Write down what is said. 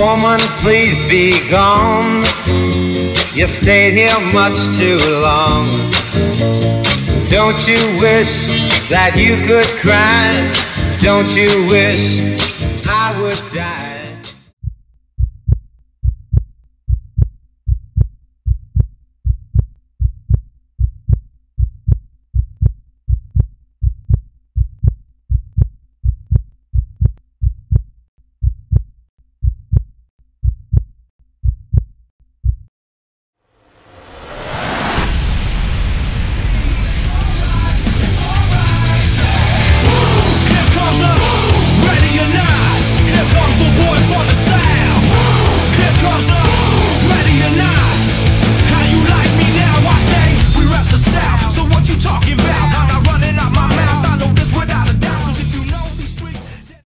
Woman, please be gone. You stayed here much too long. Don't you wish that you could cry? Don't you wish